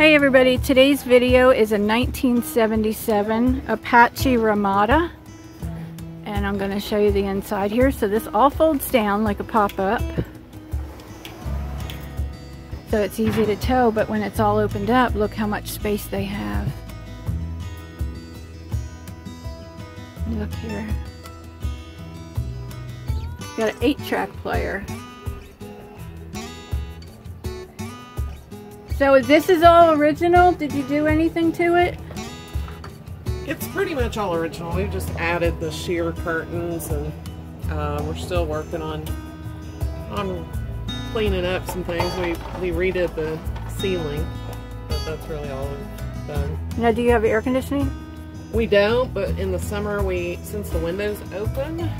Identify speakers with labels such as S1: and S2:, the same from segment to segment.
S1: Hey everybody, today's video is a 1977 Apache Ramada and I'm going to show you the inside here. So this all folds down like a pop-up so it's easy to tow but when it's all opened up look how much space they have. Look here. Got an 8 track player. So this is all original? Did you do anything to it?
S2: It's pretty much all original. We've just added the sheer curtains and uh, we're still working on on cleaning up some things. We, we redid the ceiling, but that's really all we've done.
S1: Now do you have air conditioning?
S2: We don't, but in the summer, we since the windows open,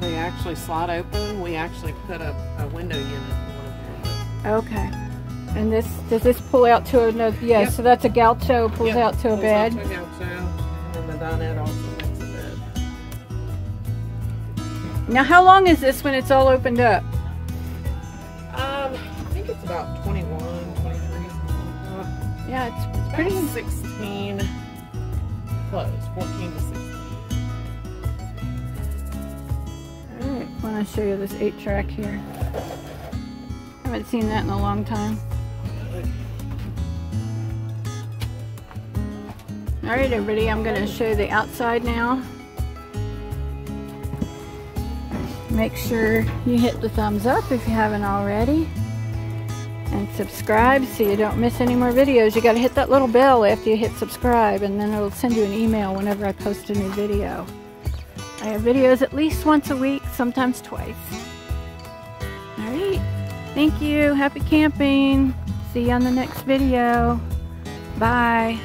S2: they actually slot open, we actually put a, a window unit
S1: Okay. And this, does this pull out to another, yeah,
S2: Yep.
S1: so that's a gaucho, pulls
S2: Yep,
S1: out to a
S2: pulls
S1: bed.
S2: out to a and the dinette also makes a bed.
S1: Now how long is this when it's all opened up?
S2: Um, I think it's about 21, 23, like.
S1: Yeah, it's, it's
S2: It's
S1: pretty,
S2: pretty 16 close, 14 to 16.
S1: alright, I want to show you this 8 track here. I Haven't seen that in a long time. Alright everybody, I'm going to show you the outside now. Make sure you hit the thumbs up if you haven't already. And subscribe so you don't miss any more videos. You got to hit that little bell after you hit subscribe and then it'll send you an email whenever I post a new video. I have videos at least once a week, sometimes twice. Alright, thank you. Happy camping. See you on the next video. Bye.